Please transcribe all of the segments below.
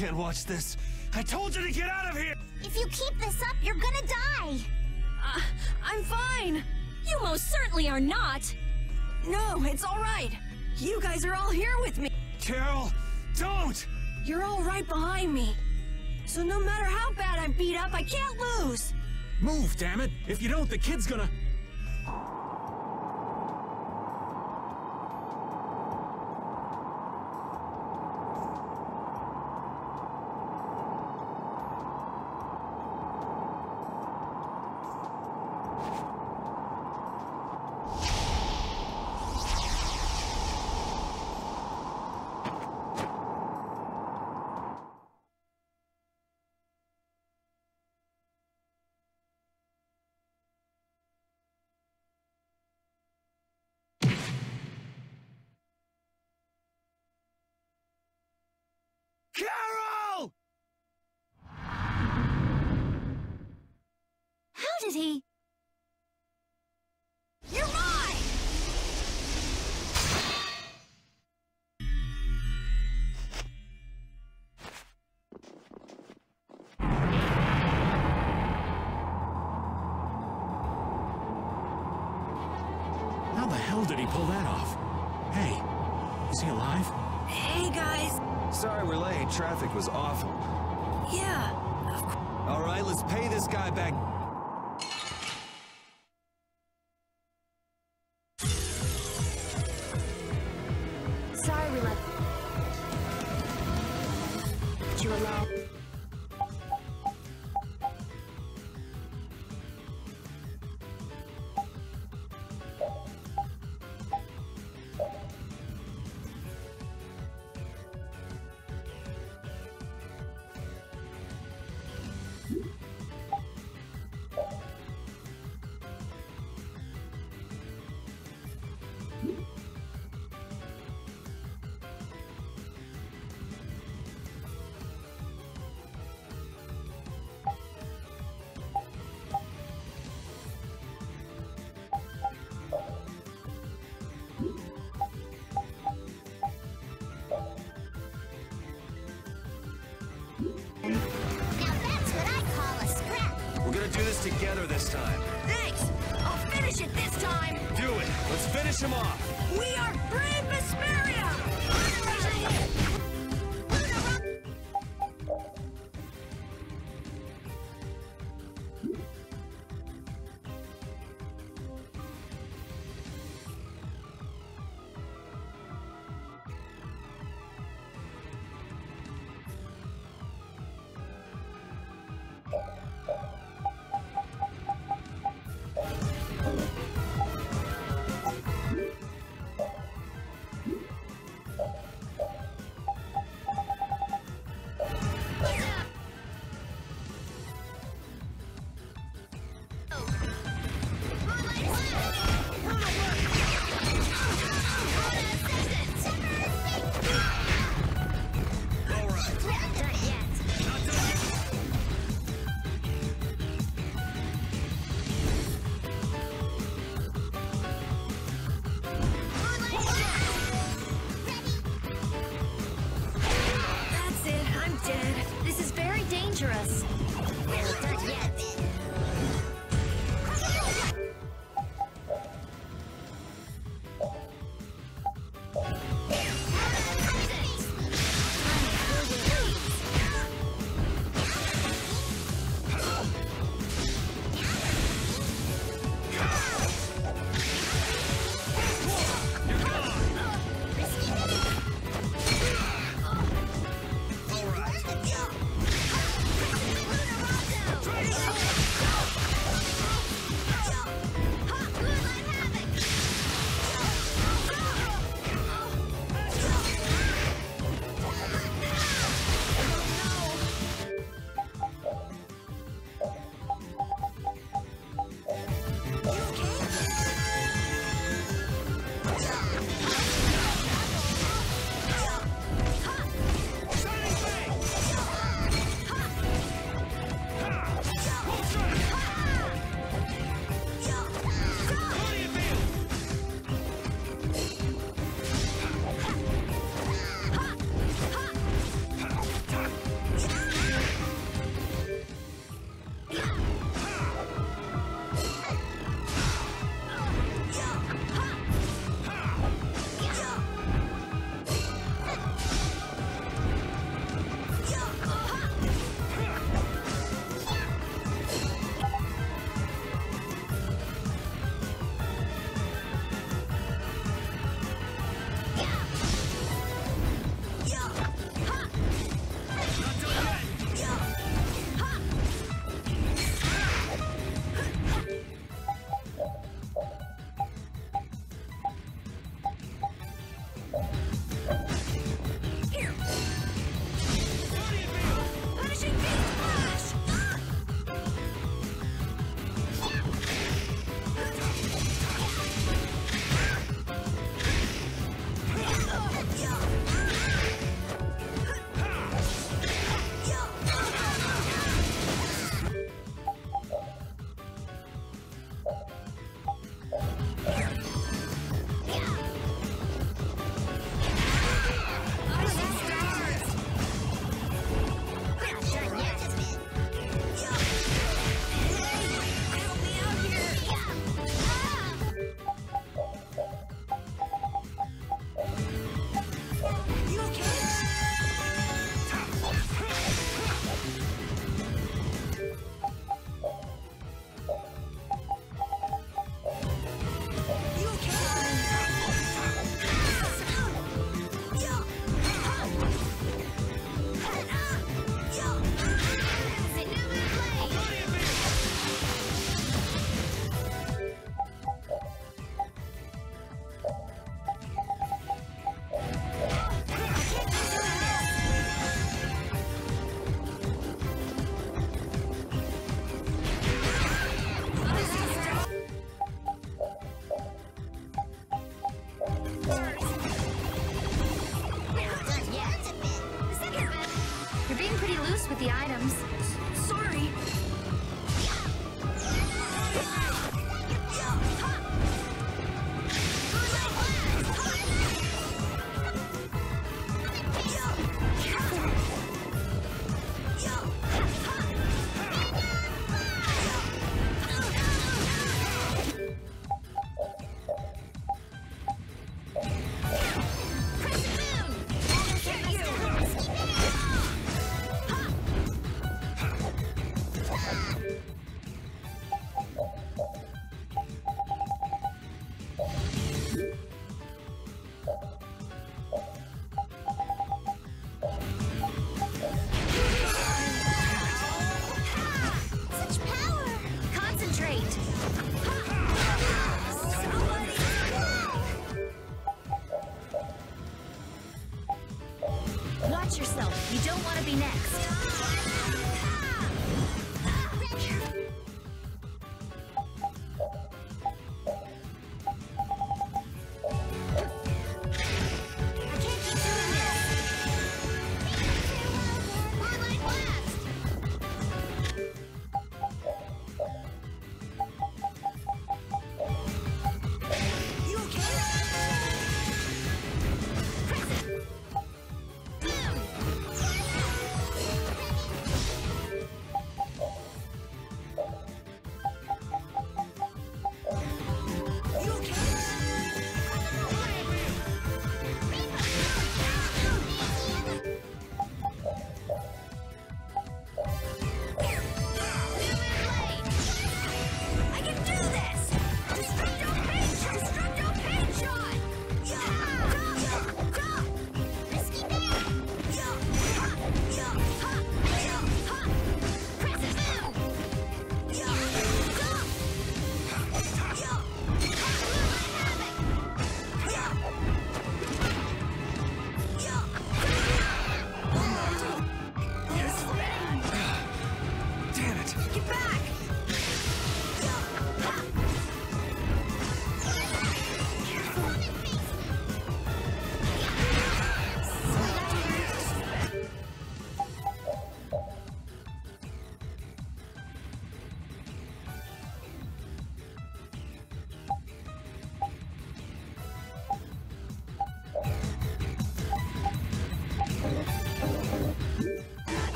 Can't watch this. I told you to get out of here! If you keep this up, you're gonna die. Uh, I'm fine. You most certainly are not. No, it's all right. You guys are all here with me. Karol, don't! You're all right behind me. So no matter how bad I'm beat up, I can't lose. Move, damn it! If you don't, the kid's gonna... finish him off! We are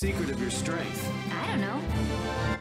secret of your strength? I don't know.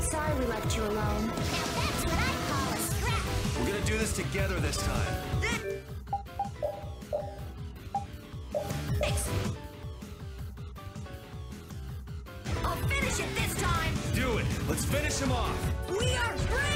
Sorry we left you alone. Now that's what I call a scrap! We're gonna do this together this time. I'll finish it this time! Do it! Let's finish him off! We are free.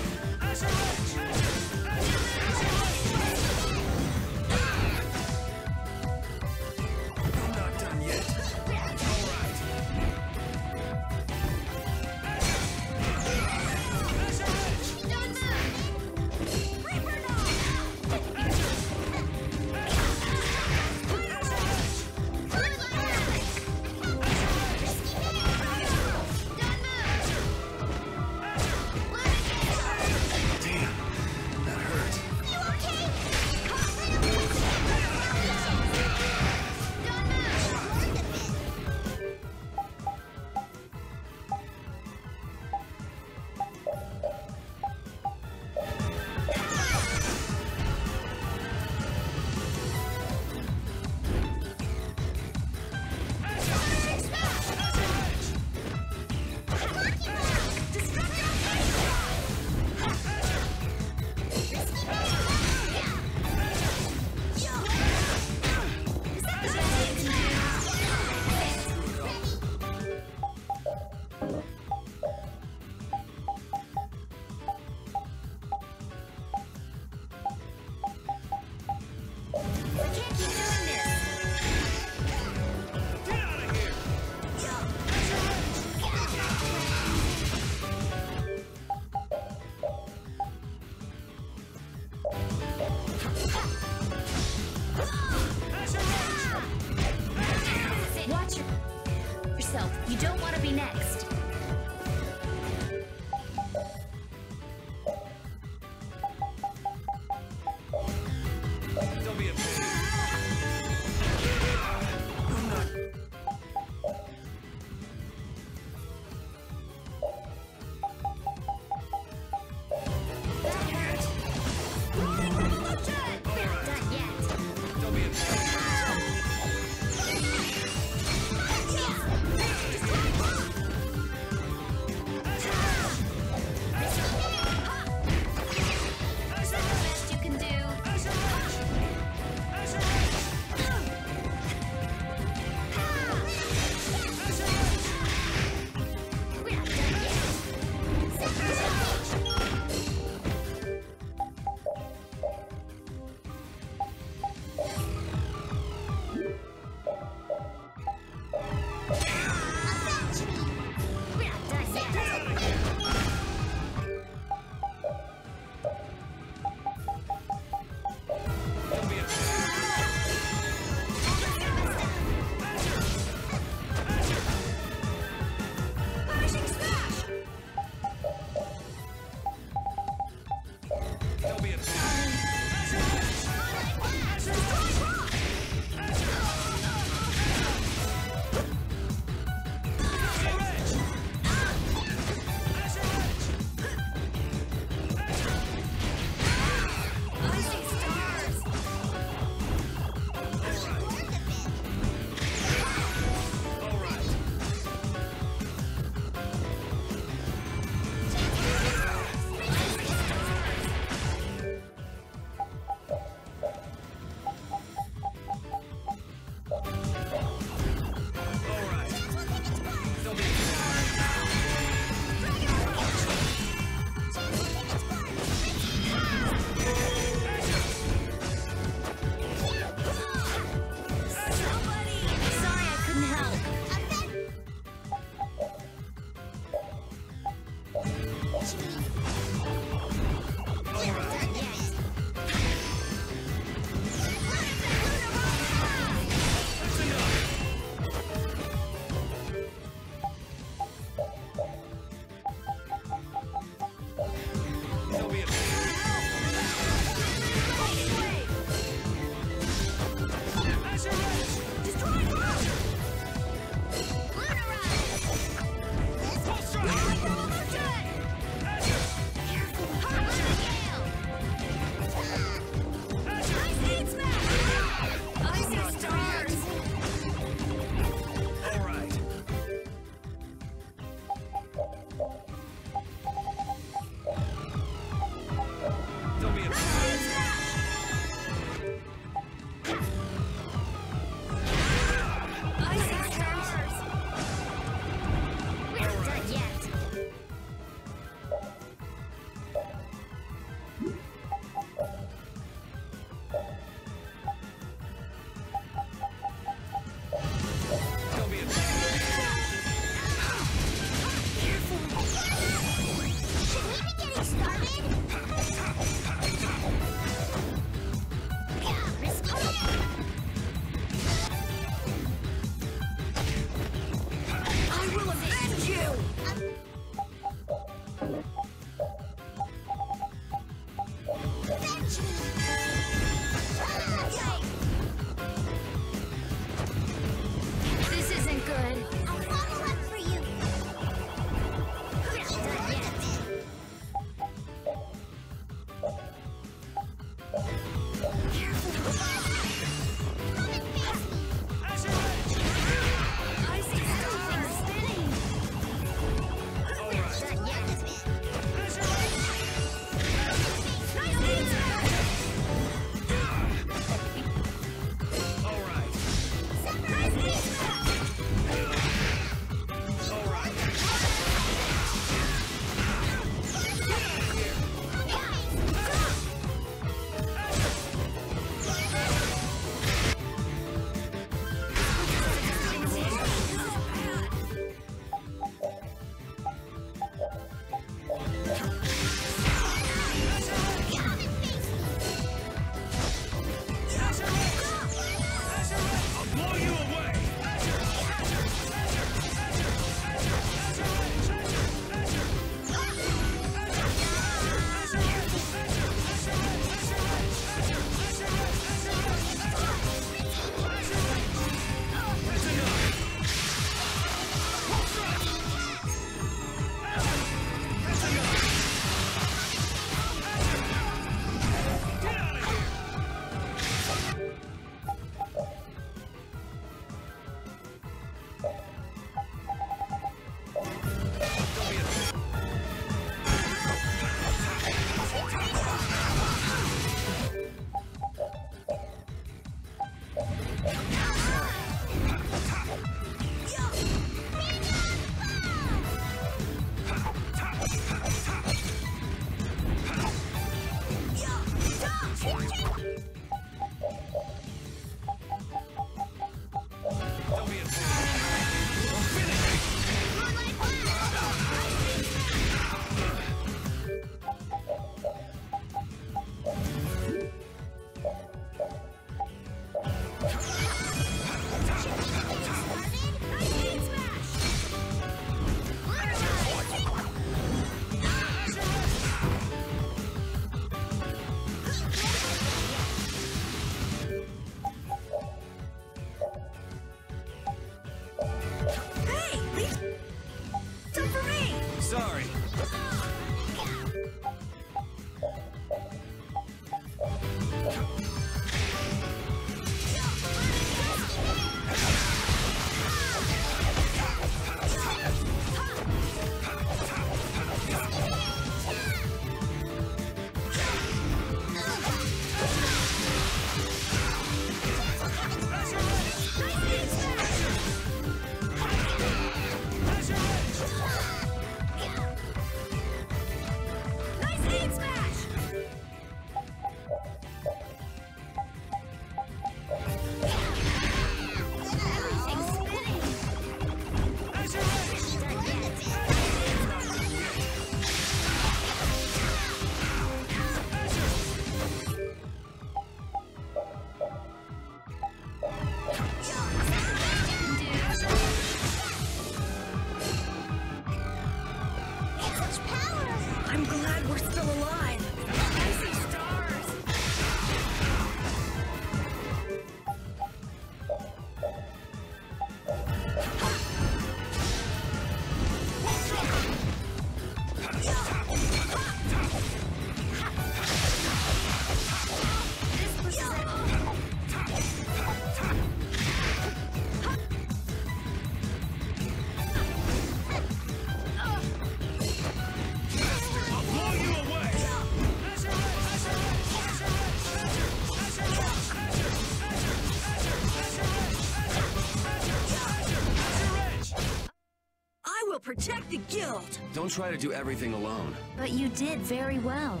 Guild. Don't try to do everything alone. But you did very well.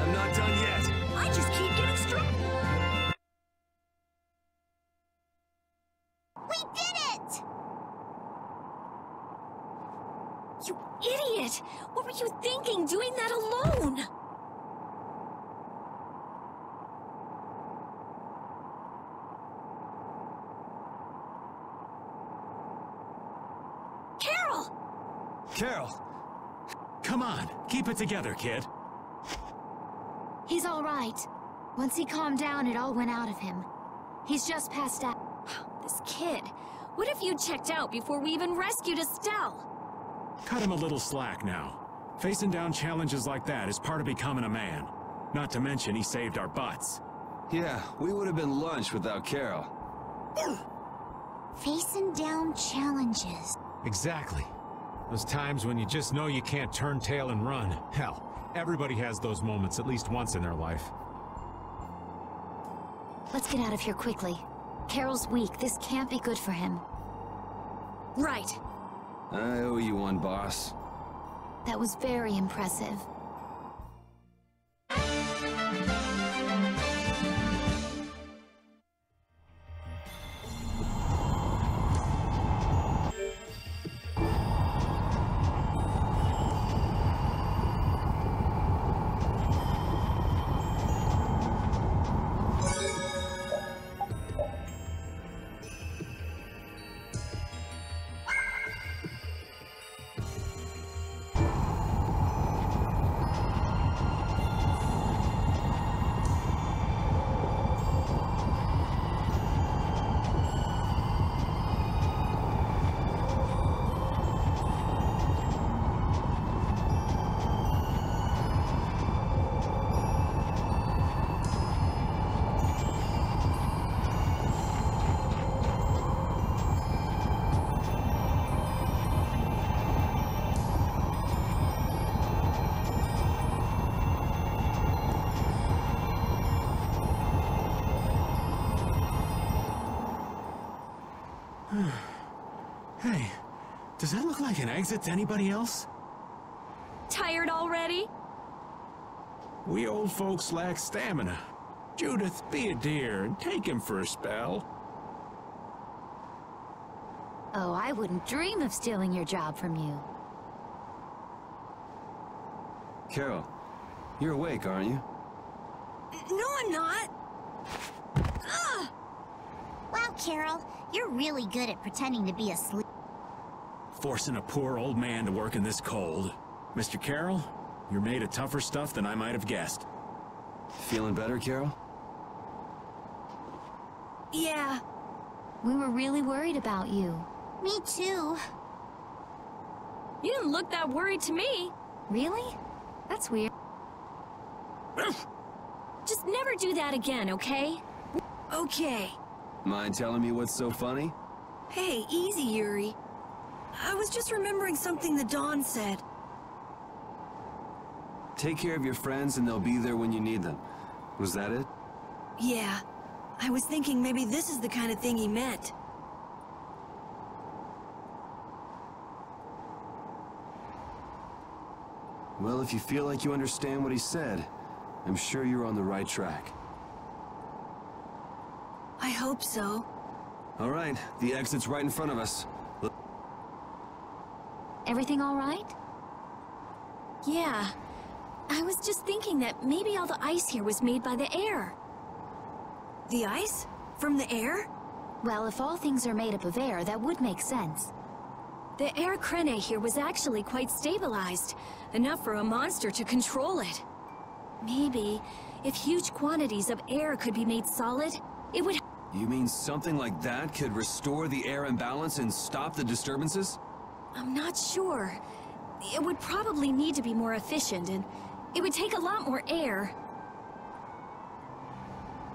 I'm not done yet. Karol, Come on, keep it together, kid. He's all right. Once he calmed down, it all went out of him. He's just passed out. This kid. What if you checked out before we even rescued Estelle? Cut him a little slack now. Facing down challenges like that is part of becoming a man. Not to mention he saved our butts. yeah, we would have been lunch without Karol. Facing down challenges. Exactly. Those times when you just know you can't turn tail and run. Hell, everybody has those moments at least once in their life. Let's get out of here quickly. Karol's weak. This can't be good for him. Right. I owe you one, boss. That was very impressive. Does that look like an exit to anybody else? Tired already? We old folks lack stamina. Judith, be a dear and take him for a spell. Oh, I wouldn't dream of stealing your job from you. Karol, you're awake, aren't you? No, I'm not. Wow, Karol, you're really good at pretending to be asleep. Forcing a poor old man to work in this cold. Mr. Karol, you're made of tougher stuff than I might have guessed. Feeling better, Karol? Yeah. We were really worried about you. Me too. You didn't look that worried to me. Really? That's weird. Just never do that again, okay? Okay. Mind telling me what's so funny? Hey, easy, Yuri. I was just remembering something the Don said. Take care of your friends and they'll be there when you need them. Was that it? Yeah. I was thinking maybe this is the kind of thing he meant. Well, if you feel like you understand what he said, I'm sure you're on the right track. I hope so. All right, the exit's right in front of us. Everything all right? Yeah. I was just thinking that maybe all the ice here was made by the air. The ice? From the air? Well, if all things are made up of air, that would make sense. The aer Krene here was actually quite stabilized, enough for a monster to control it. Maybe, if huge quantities of air could be made solid, it would... You mean something like that could restore the air imbalance and stop the disturbances? I'm not sure. It would probably need to be more efficient, and it would take a lot more air.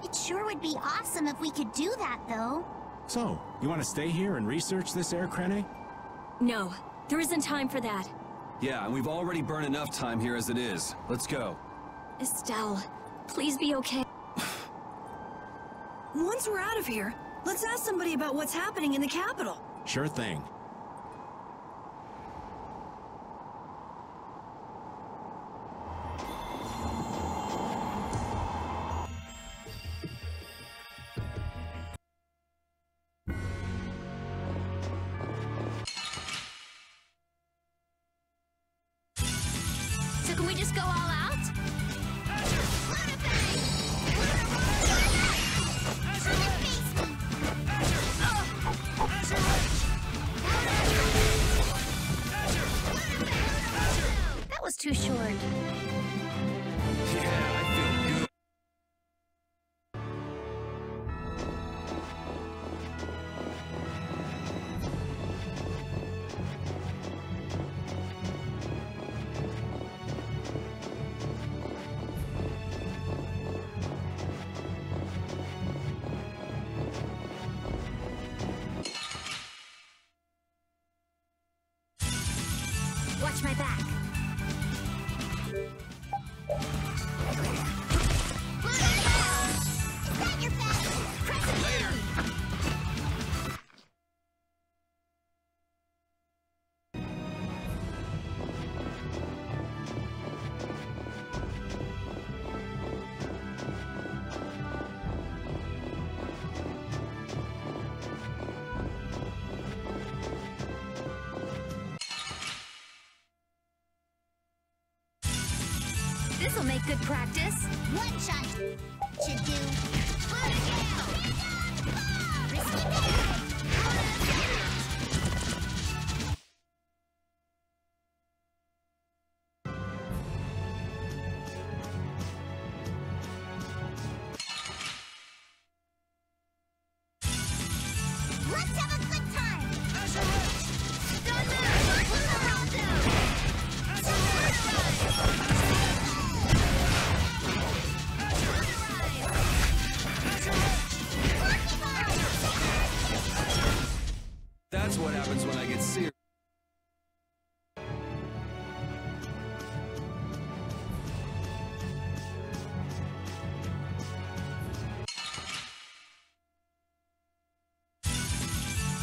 It sure would be awesome if we could do that, though. So, you want to stay here and research this aer Krene? No, there isn't time for that. Yeah, and we've already burned enough time here as it is. Let's go. Estelle, please be okay. Once we're out of here, let's ask somebody about what's happening in the capital. Sure thing.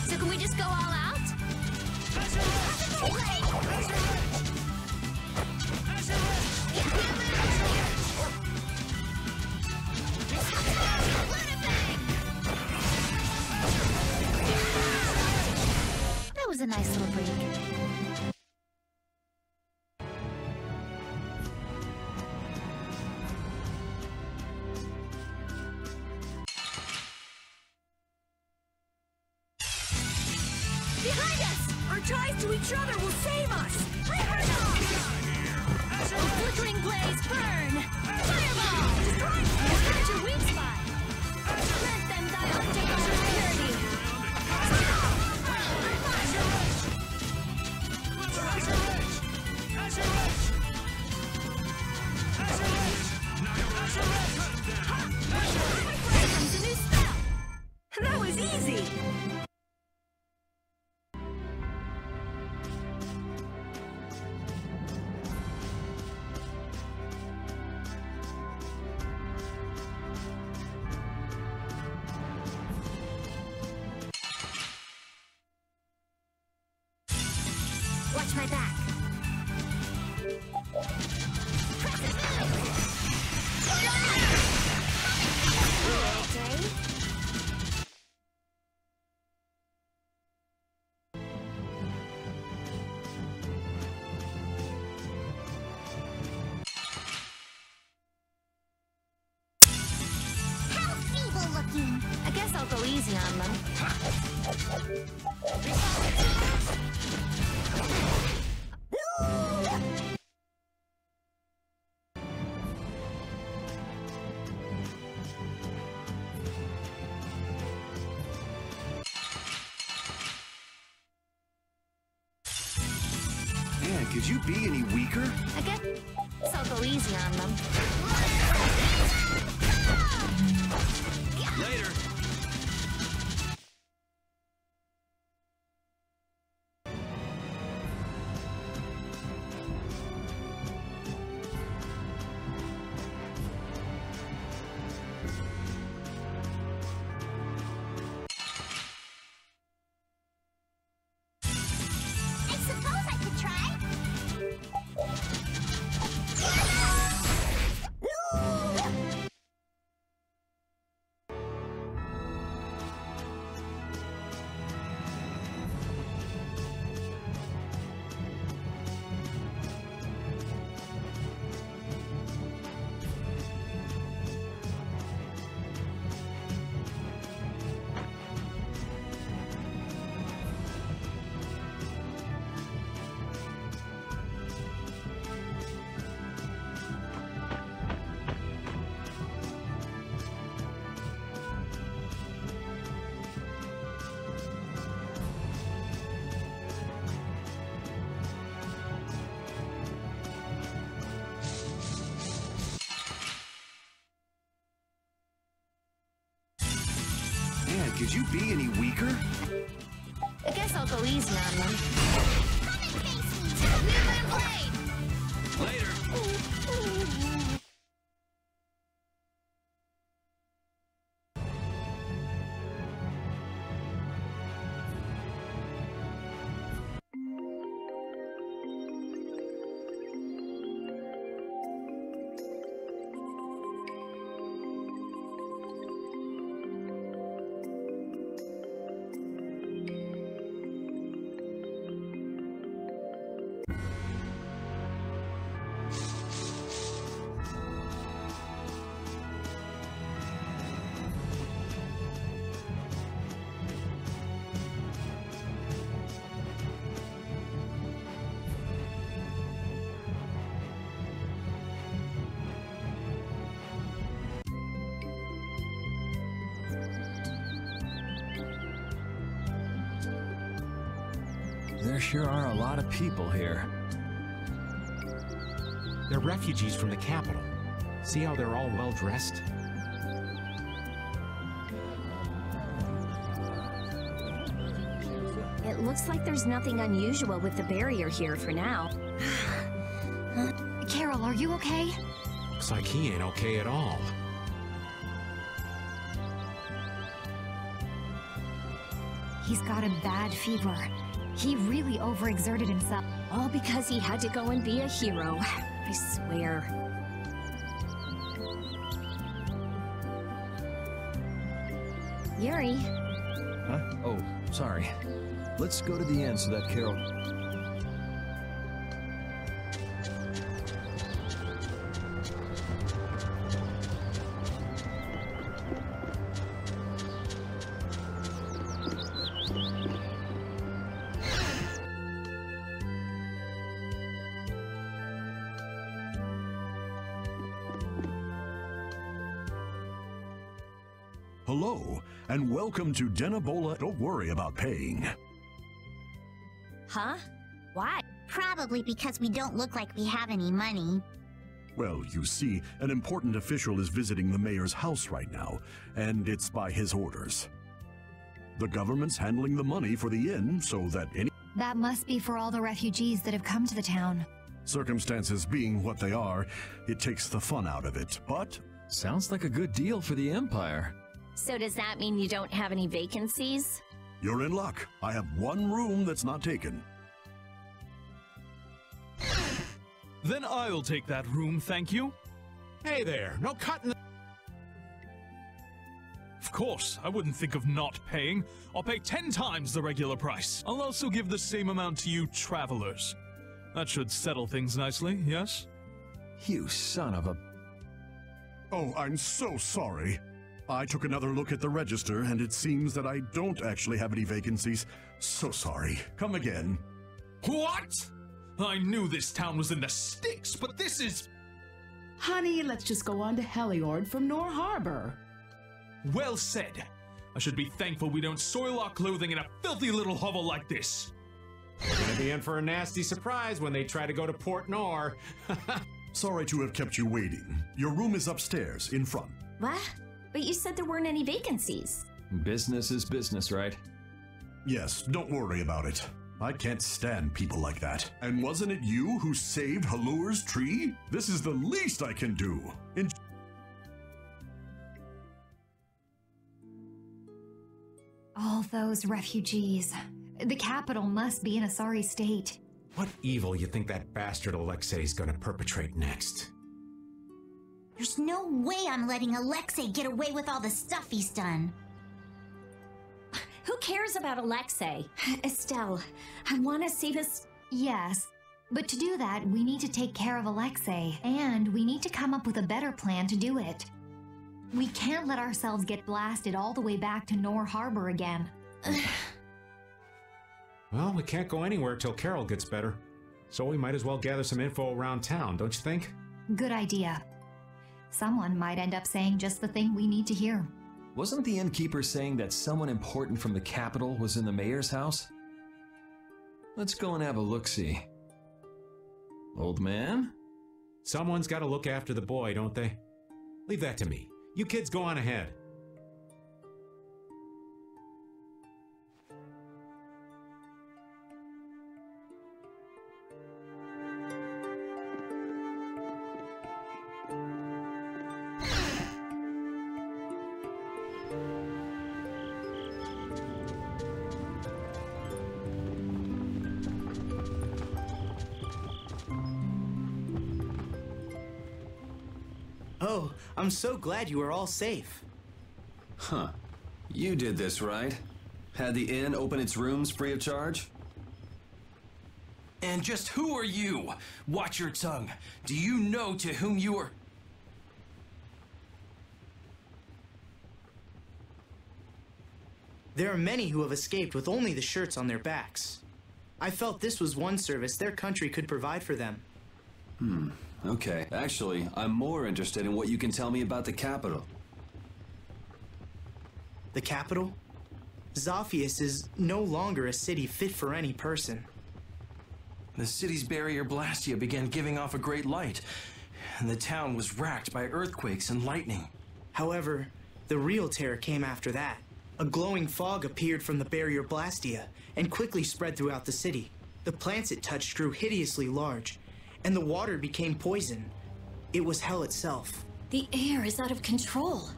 So can we just go all out? That was a nice little break. Could you be any weaker? I guess I'll go easy on them. You be any weaker? I guess I'll go easy on them. Sure are a lot of people here. They're refugees from the capital. See how they're all well dressed? It looks like there's nothing unusual with the barrier here for now. Karol, are you okay? Looks like he ain't okay at all. He's got a bad fever. He really overexerted himself. All because he had to go and be a hero. I swear. Yuri, Huh? Oh, sorry. Let's go to the end so that Karol... welcome to Denobola. Don't worry about paying. huh? Why? Probably because we don't look like we have any money. Well, you see, an important official is visiting the mayor's house right now, and it's by his orders. The government's handling the money for the inn so that any That must be for all the refugees that have come to the town. circumstances being what they are, it takes the fun out of it. But Sounds like a good deal for the Empire. So does that mean you don't have any vacancies? you're in luck. I have one room that's not taken. Then I'll take that room, thank you. Hey there, no cutting the... Of course, I wouldn't think of not paying. I'll pay ten times the regular price. I'll also give the same amount to you travelers. That should settle things nicely, yes? You son of a... Oh, I'm so sorry. I took another look at the register, and it seems that I don't actually have any vacancies. So sorry. Come again. What? I knew this town was in the sticks, but this is... Honey, let's just go on to Heliord from Nor Harbor. Well said. I should be thankful we don't soil our clothing in a filthy little hovel like this. We're gonna be in for a nasty surprise when they try to go to Port Nor. Sorry to have kept you waiting. Your room is upstairs, in front. What? But you said there weren't any vacancies. Business is business, right? Yes, don't worry about it. I can't stand people like that. And wasn't it you who saved Halure's tree? This is the least I can do. En- All those refugees. The capital must be in a sorry state. What evil you think that bastard Alexei's gonna perpetrate next? There's no way I'm letting Alexei get away with all the stuff he's done. Who cares about Alexei? Estelle, I want to save us. Yes, but to do that, we need to take care of Alexei, and we need to come up with a better plan to do it. We can't let ourselves get blasted all the way back to Nor Harbor again. Well, we can't go anywhere till Karol gets better. So we might as well gather some info around town, don't you think? Good idea. Someone might end up saying just the thing we need to hear. Wasn't the innkeeper saying that someone important from the capital was in the mayor's house? Let's go and have a look-see. Old man? Someone's gotta look after the boy, don't they? Leave that to me. You kids go on ahead. I'm so glad you are all safe. Huh. You did this, right? Had the inn open its rooms free of charge? And just who are you? Watch your tongue. Do you know to whom you are. There are many who have escaped with only the shirts on their backs. I felt this was one service their country could provide for them. Hmm. Okay. Actually, I'm more interested in what you can tell me about the capital. The capital? Zaphias is no longer a city fit for any person. The city's barrier Blastia began giving off a great light, and the town was racked by earthquakes and lightning. However, the real terror came after that. A glowing fog appeared from the barrier Blastia and quickly spread throughout the city. The plants it touched grew hideously large, and the water became poison. It was hell itself. The air is out of control.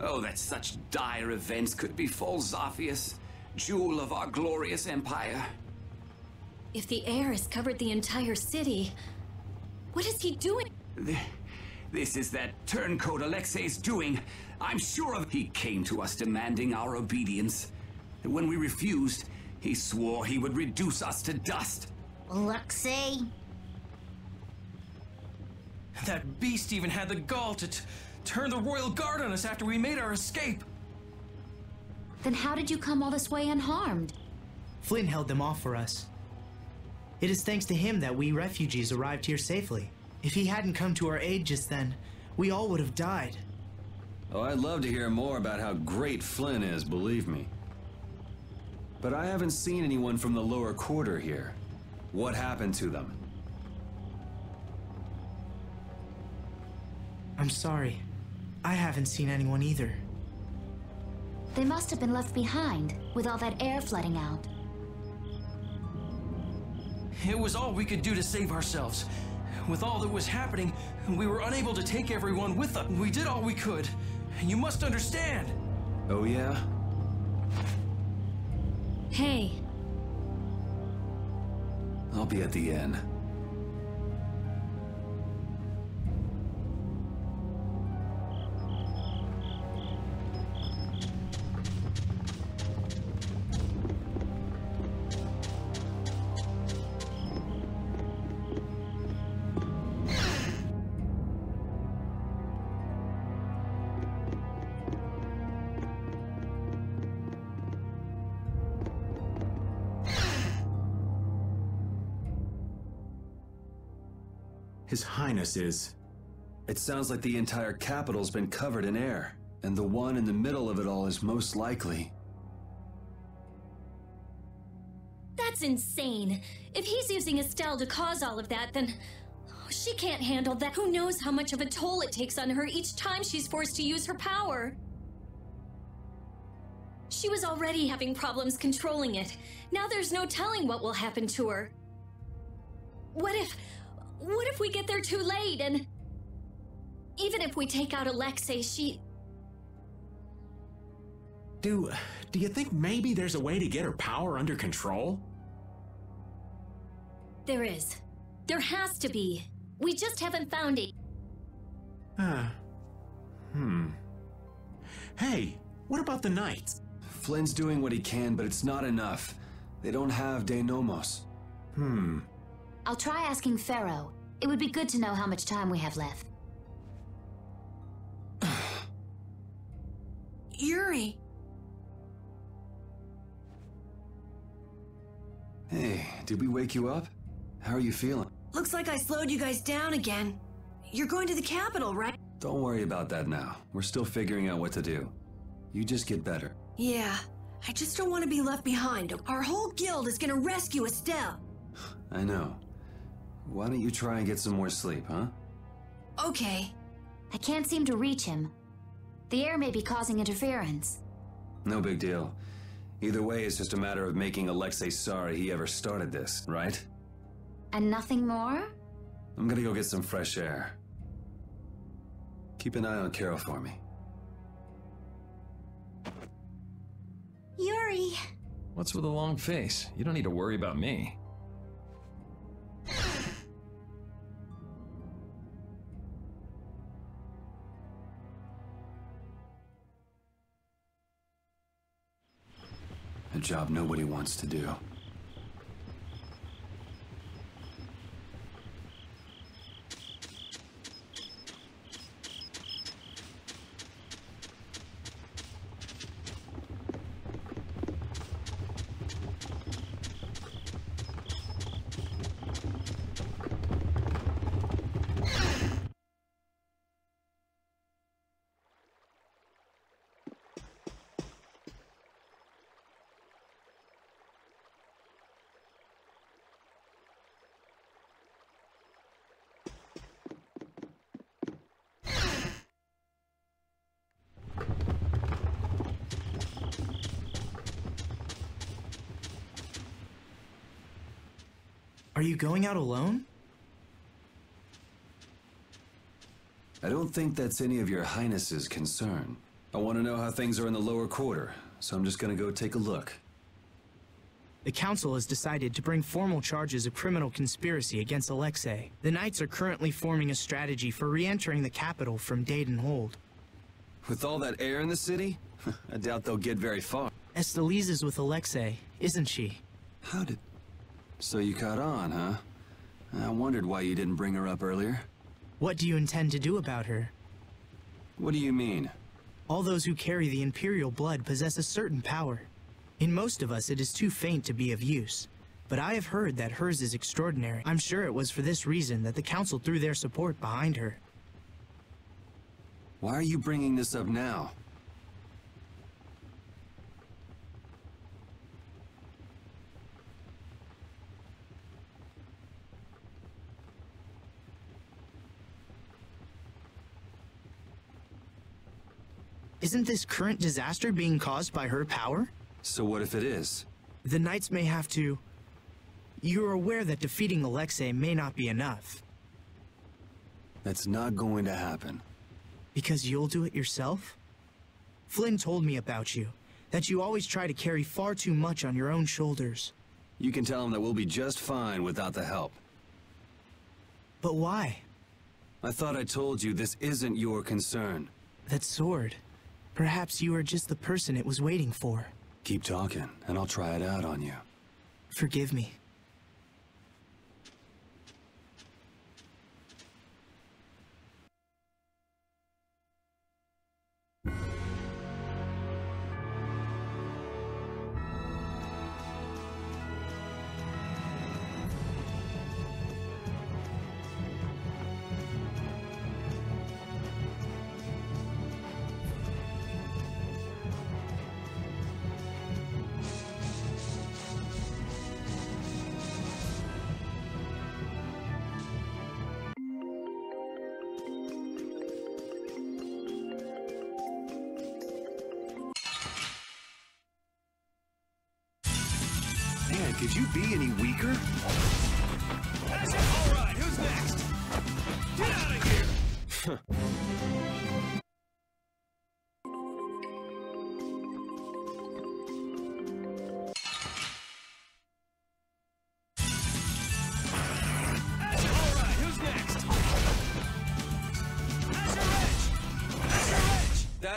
Oh, that such dire events could befall Zaphias, jewel of our glorious empire. If the air has covered the entire city, what is he doing? This is that turncoat Alexei's doing. I'm sure of he came to us demanding our obedience. And when we refused, he swore he would reduce us to dust. Alexei? That beast even had the gall to turn the royal guard on us after we made our escape. Then how did you come all this way unharmed? Flynn held them off for us. It is thanks to him that we refugees arrived here safely. If he hadn't come to our aid just then, we all would have died. Oh, I'd love to hear more about how great Flynn is, believe me. But I haven't seen anyone from the lower quarter here. What happened to them? I'm sorry. I haven't seen anyone either. They must have been left behind, with all that air flooding out. It was all we could do to save ourselves. With all that was happening, we were unable to take everyone with us. We did all we could. And you must understand. Oh, yeah? Hey. I'll be at the inn. Is... It sounds like the entire capital's been covered in air, and the one in the middle of it all is most likely. That's insane. If he's using Estelle to cause all of that, then she can't handle that. Who knows how much of a toll it takes on her each time she's forced to use her power? She was already having problems controlling it. Now there's no telling what will happen to her. What if. What if we get there too late and. Even if we take out Alexei, she. Do... do you think maybe there's a way to get her power under control? There is. There has to be. We just haven't found it. Huh. Hmm. Hey, what about the Knights? Flynn's doing what he can, but it's not enough. They don't have Dein Nomos. Hmm. I'll try asking Phaeroh. It would be good to know how much time we have left. Yuri! Hey, did we wake you up? How are you feeling? Looks like I slowed you guys down again. You're going to the capital, right? Don't worry about that now. We're still figuring out what to do. You just get better. Yeah. I just don't want to be left behind. Our whole guild is gonna rescue Estelle. I know. Why don't you try and get some more sleep, huh? Okay. I can't seem to reach him. The air may be causing interference. No big deal. Either way, it's just a matter of making Alexei sorry he ever started this, right? And nothing more? I'm gonna go get some fresh air. Keep an eye on Karol for me. Yuri! What's with a long face? You don't need to worry about me. A job nobody wants to do. You going out alone? I don't think that's any of your highness's concern. I want to know how things are in the lower quarter, so I'm just gonna go take a look. The council has decided to bring formal charges of criminal conspiracy against Alexei. The Knights are currently forming a strategy for re-entering the capital from Deidon Hold. With all that air in the city, I doubt they'll get very far. Estellise is with Alexei, isn't she? How did... So you caught on, huh? I wondered why you didn't bring her up earlier. What do you intend to do about her? What do you mean? All those who carry the Imperial blood possess a certain power. In most of us, it is too faint to be of use. But I have heard that hers is extraordinary. I'm sure it was for this reason that the Council threw their support behind her. Why are you bringing this up now? Isn't this current disaster being caused by her power? So what if it is? The Knights may have to... You're aware that defeating Alexei may not be enough. That's not going to happen. Because you'll do it yourself? Flynn told me about you, that you always try to carry far too much on your own shoulders. You can tell him that we'll be just fine without the help. But why? I thought I told you this isn't your concern. That sword. Perhaps you are just the person it was waiting for. Keep talking, and I'll try it out on you. Forgive me.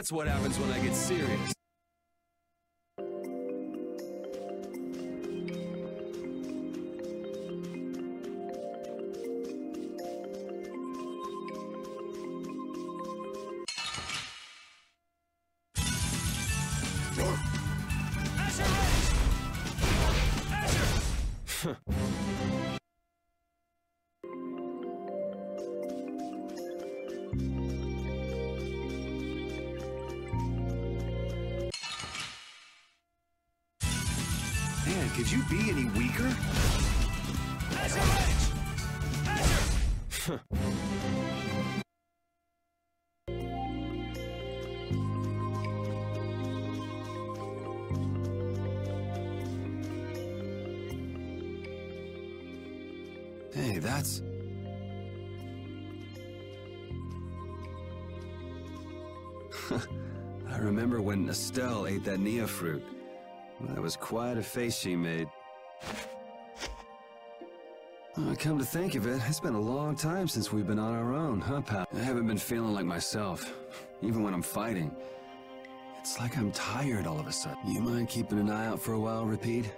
That's what happens when I get serious. Hey, that's... I remember when Estelle ate that Nia fruit. That was quite a face she made. Come to think of it, it's been a long time since we've been on our own, huh, pal? I haven't been feeling like myself, even when I'm fighting. It's like I'm tired all of a sudden. You mind keeping an eye out for a while, Repede?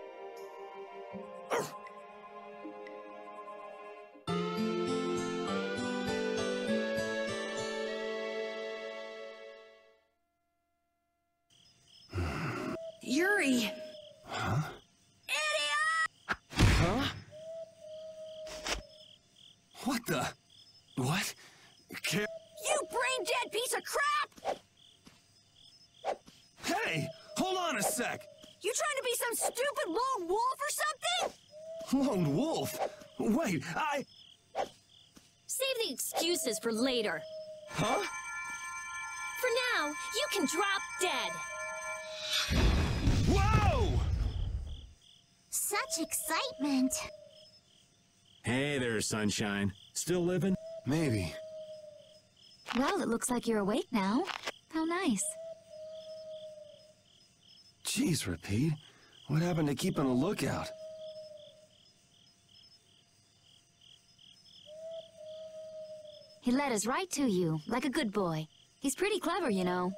Sunshine. Still living? Maybe. Well, it looks like you're awake now. How nice. Jeez, Repede. What happened to keeping a lookout? He led us right to you, like a good boy. He's pretty clever, you know.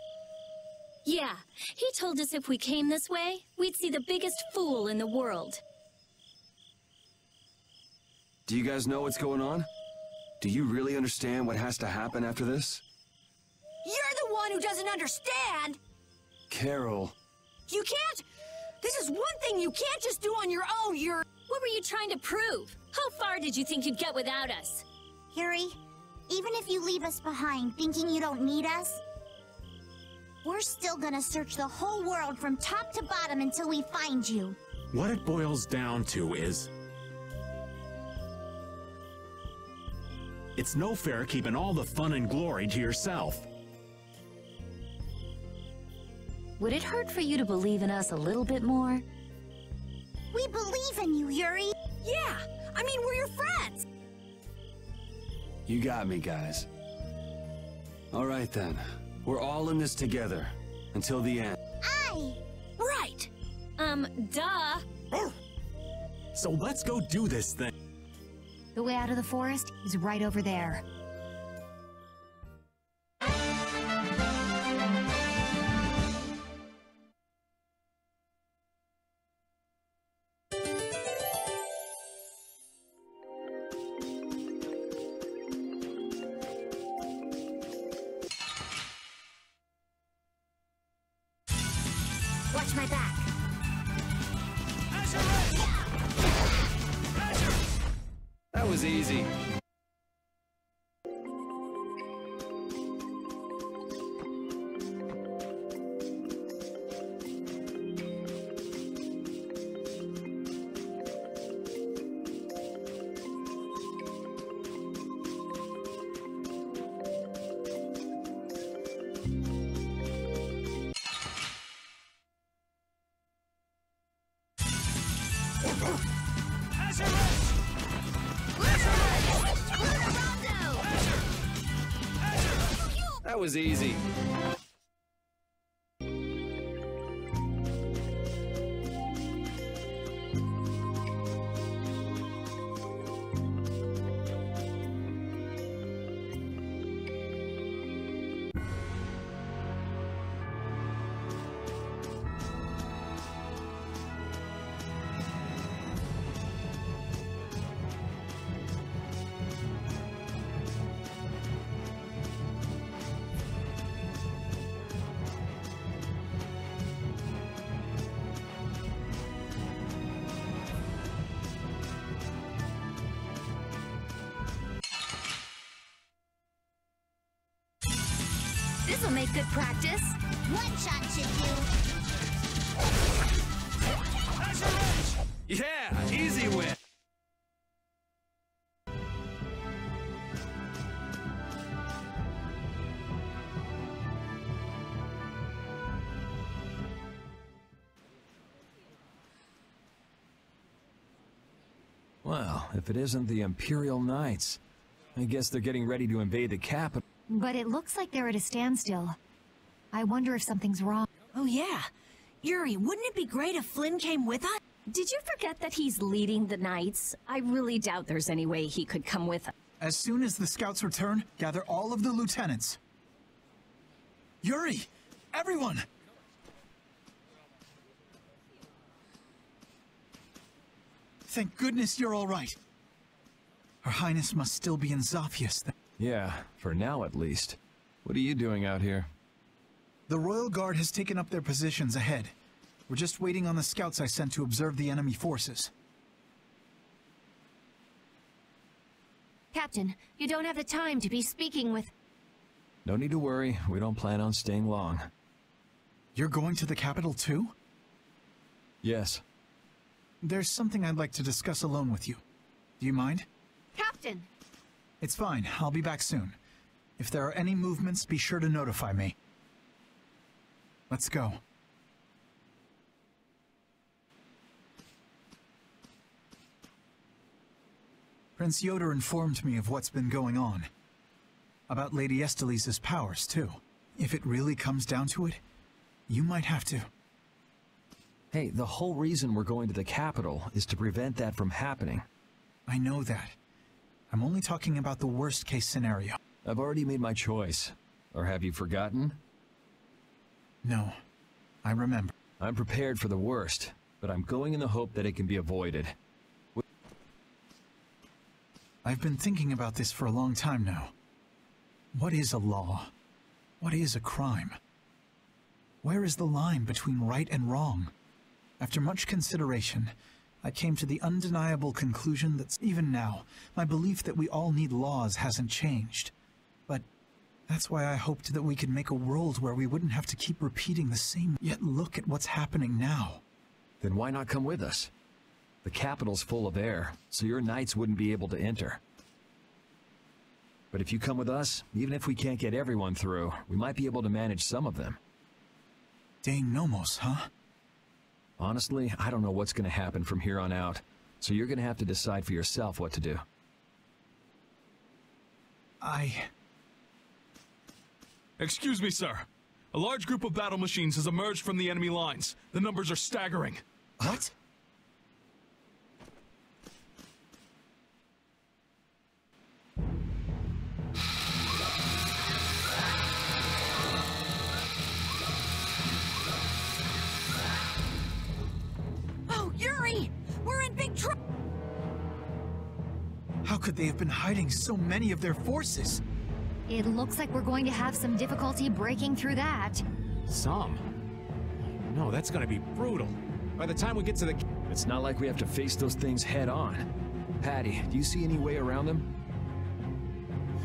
Yeah, he told us if we came this way, we'd see the biggest fool in the world. Do you guys know what's going on? Do you really understand what has to happen after this? You're the one who doesn't understand! Karol. You can't... This is one thing you can't just do on your own, you're... What were you trying to prove? How far did you think you'd get without us? Yuri, even if you leave us behind thinking you don't need us, we're still gonna search the whole world from top to bottom until we find you. What it boils down to is... It's no fair keeping all the fun and glory to yourself. Would it hurt for you to believe in us a little bit more? We believe in you, Yuri. Yeah, I mean, we're your friends. You got me, guys. All right then. We're all in this together. Until the end. I. Right. Um, duh. So let's go do this thing. The way out of the forest is right over there. Was easy. Well, if it isn't the Imperial Knights, I guess they're getting ready to invade the capital. But it looks like they're at a standstill. I wonder if something's wrong. Oh yeah. Yuri, wouldn't it be great if Flynn came with us? Did you forget that he's leading the Knights? I really doubt there's any way he could come with us. As soon as the scouts return, gather all of the lieutenants. Yuri! Everyone! Thank goodness you're all right. Her Highness must still be in Zaphias. then. Yeah, for now at least. What are you doing out here? The Royal Guard has taken up their positions ahead. We're just waiting on the scouts I sent to observe the enemy forces. Captain, you don't have the time to be speaking with... No need to worry, we don't plan on staying long. You're going to the capital too? Yes. There's something I'd like to discuss alone with you. Do you mind? Captain! It's fine, I'll be back soon. If there are any movements, be sure to notify me. Let's go. Prince Ioder informed me of what's been going on. About Lady Estellise's powers, too. If it really comes down to it, you might have to. Hey, the whole reason we're going to the capital is to prevent that from happening. I know that. I'm only talking about the worst case scenario. I've already made my choice. Or have you forgotten? No. I remember. I'm prepared for the worst, but I'm going in the hope that it can be avoided. I've been thinking about this for a long time now. What is a law? What is a crime? Where is the line between right and wrong? After much consideration, I came to the undeniable conclusion that even now, my belief that we all need laws hasn't changed. But that's why I hoped that we could make a world where we wouldn't have to keep repeating the same. Yet look at what's happening now. Then why not come with us? The capital's full of aer, so your knights wouldn't be able to enter. But if you come with us, even if we can't get everyone through, we might be able to manage some of them. Dein Nomos, huh? Honestly, I don't know what's going to happen from here on out, so you're going to have to decide for yourself what to do. I... Excuse me, sir. A large group of battle machines has emerged from the enemy lines. The numbers are staggering. What? Could they have been hiding so many of their forces? It looks like we're going to have some difficulty breaking through that. Some? No, that's gonna be brutal. By the time we get to the... It's not like we have to face those things head on. Patty, do you see any way around them?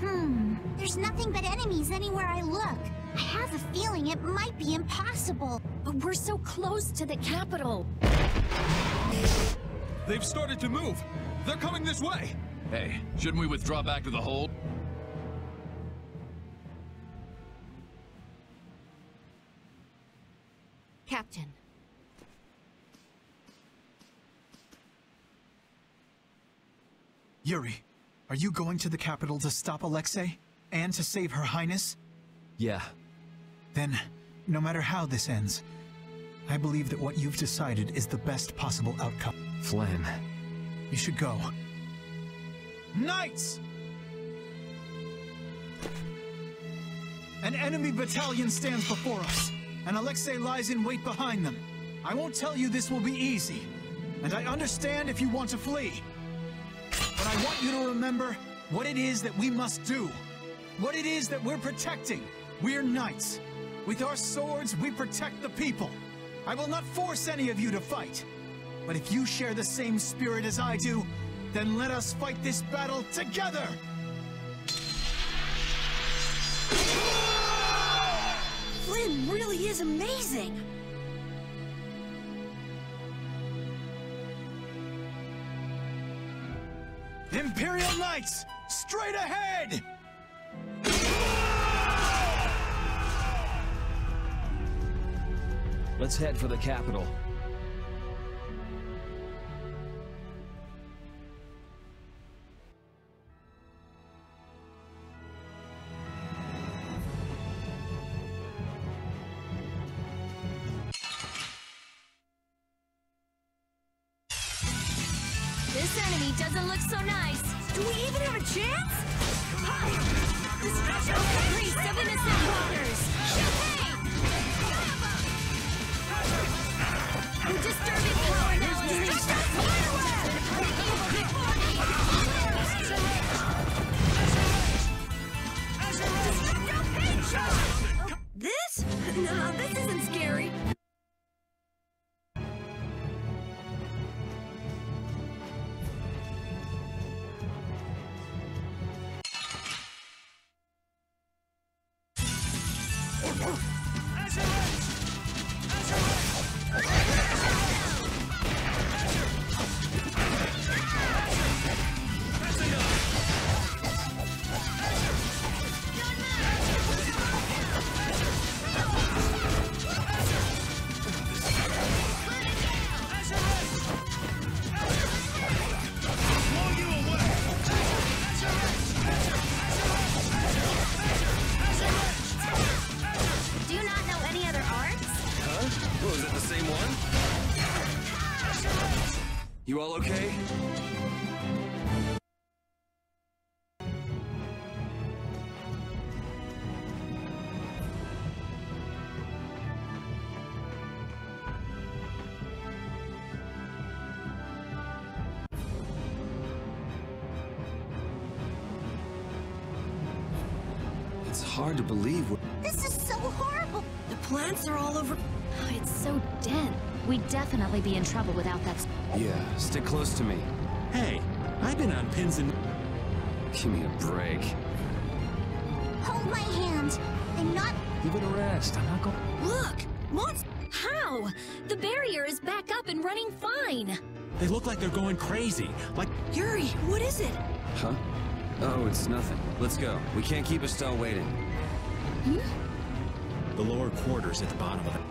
Hmm. There's nothing but enemies anywhere I look. I have a feeling it might be impossible. But we're so close to the capital. They've started to move. They're coming this way. Hey, shouldn't we withdraw back to the hold? Captain. Yuri, are you going to the capital to stop Alexei? And to save Her Highness? Yeah. Then, no matter how this ends, I believe that what you've decided is the best possible outcome. Flynn. You should go. Knights! An enemy battalion stands before us, and Alexei lies in wait behind them. I won't tell you this will be easy, and I understand if you want to flee. But I want you to remember what it is that we must do. What it is that we're protecting. We're knights. With our swords, we protect the people. I will not force any of you to fight. But if you share the same spirit as I do, then let us fight this battle together! Flynn really is amazing! Imperial Knights, straight ahead! Let's head for the capital. This enemy doesn't look so nice. Do we even have a chance? Destruction priest of innocent waters. Champagne! You disturbing power now destruction This? No, this isn't scary. Definitely be in trouble without that. Yeah, stick close to me. Hey, I've been on pins and... Give me a break. Hold my hand. I'm not. Give it a rest. I'm not going... Look! Monst- How? The barrier is back up and running fine. They look like they're going crazy. Like... Yuri, what is it? Huh? Oh, it's nothing. Let's go. We can't keep Estelle waiting. Hmm? The lower quarters at the bottom of it.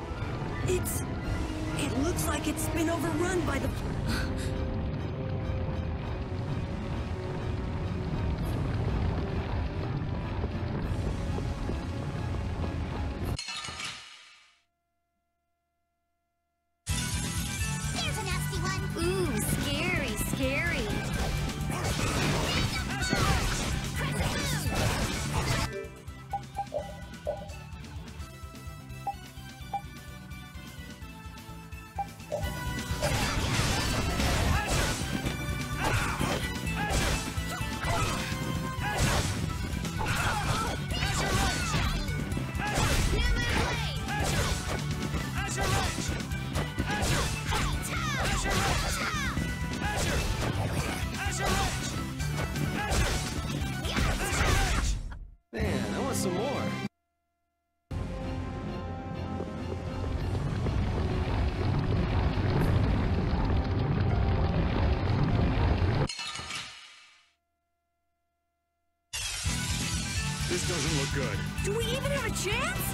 It's. It looks like it's been overrun by the. Do we even have a chance?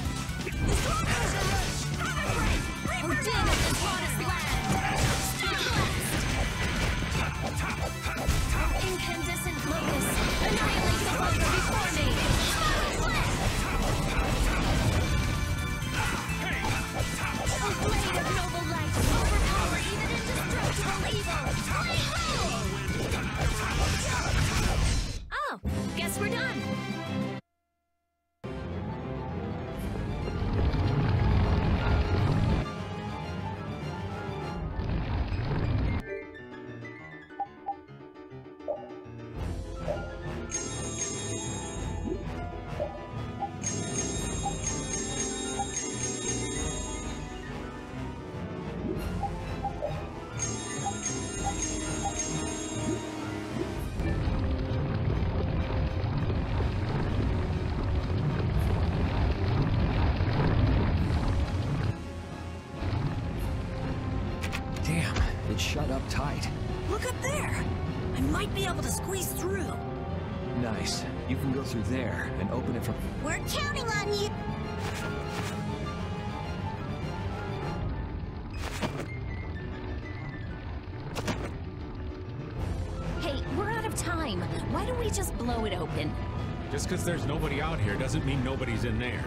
Because there's nobody out here doesn't mean nobody's in there.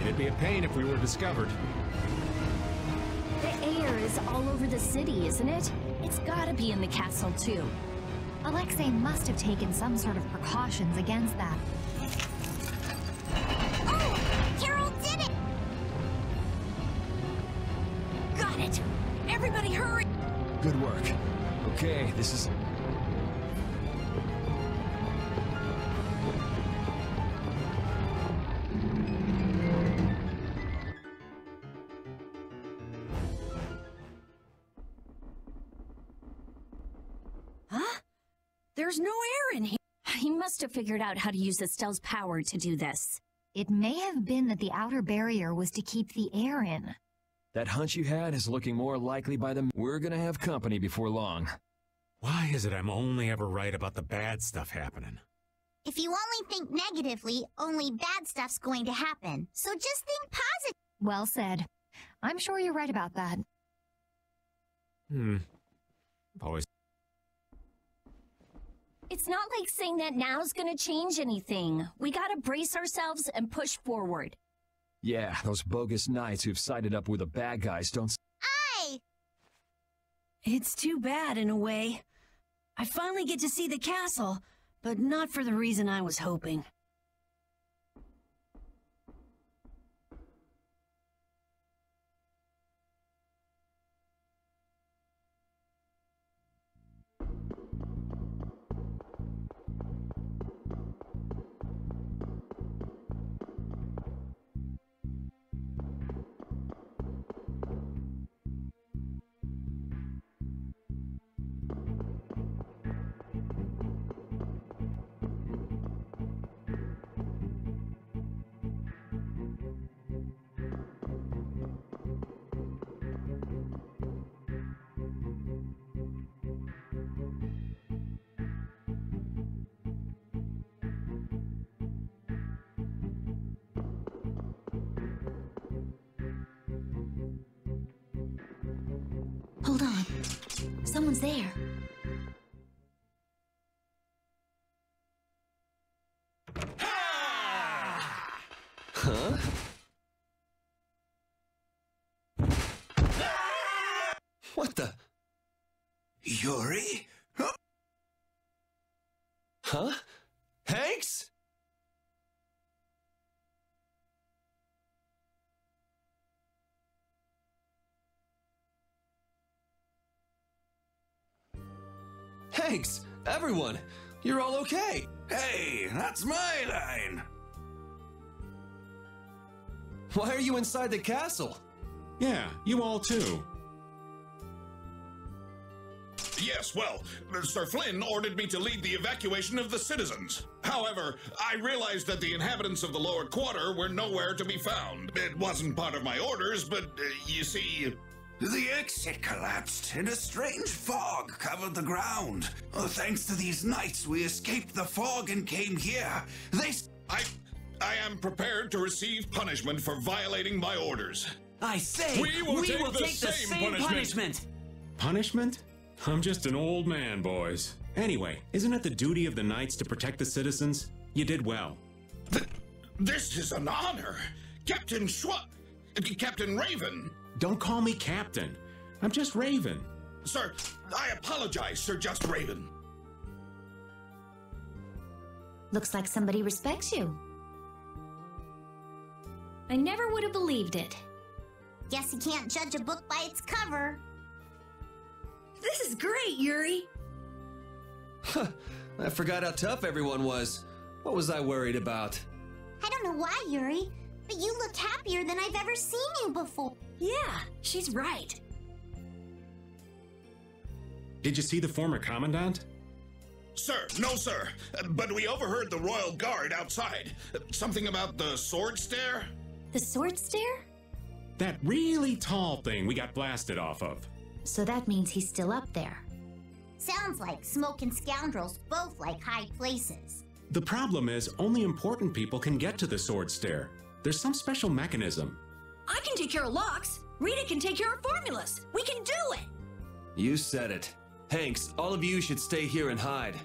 It'd be a pain if we were discovered. The aer is all over the city, isn't it? It's gotta be in the castle, too. Alexei must have taken some sort of precautions against that. Oh! Karol did it! Got it! Everybody hurry! Good work. Okay, this is... figured out how to use Estelle's power to do this. It may have been that the outer barrier was to keep the aer in. That hunch you had is looking more likely by the... We're gonna have company before long. Why is it I'm only ever right about the bad stuff happening? If you only think negatively, only bad stuff's going to happen. So just think positive. Well said. I'm sure you're right about that. Hmm. Always. It's not like saying that now's gonna change anything. We gotta brace ourselves and push forward. Yeah, those bogus knights who've sided up with the bad guys don't... s- Aye! It's too bad in a way. I finally get to see the castle, but not for the reason I was hoping. Yuri? Huh? Huh? Hanks? Hanks! Everyone! You're all okay! Hey, that's my line! Why are you inside the castle? Yeah, you all too. Yes, well, Sir Flynn ordered me to lead the evacuation of the citizens. However, I realized that the inhabitants of the lower quarter were nowhere to be found. It wasn't part of my orders, but uh, you see. The exit collapsed, and a strange fog covered the ground. Oh, thanks to these knights, we escaped the fog and came here. They. I. I am prepared to receive punishment for violating my orders. I say, we will take, the, same, punishment. Punishment? I'm just an old man, boys. Anyway, isn't it the duty of the knights to protect the citizens? You did well. This is an honor. Captain Schwann. Captain Raven. Don't call me captain. I'm just Raven. Sir, I apologize, Sir Just Raven. Looks like somebody respects you. I never would have believed it. Guess you can't judge a book by its cover. This is great, Yuri. Huh, I forgot how tough everyone was. What was I worried about? I don't know why, Yuri, but you look happier than I've ever seen you before. Yeah, she's right. Did you see the former commandant? Sir, no, sir. But we overheard the royal guard outside. Something about the sword stair? The sword stair? That really tall thing we got blasted off of. So that means he's still up there. Sounds like Smoke and Scoundrels both like high places. The problem is, only important people can get to the sword stair. There's some special mechanism. I can take care of locks. Rita can take care of formulas. We can do it. You said it. Hanks, all of you should stay here and hide.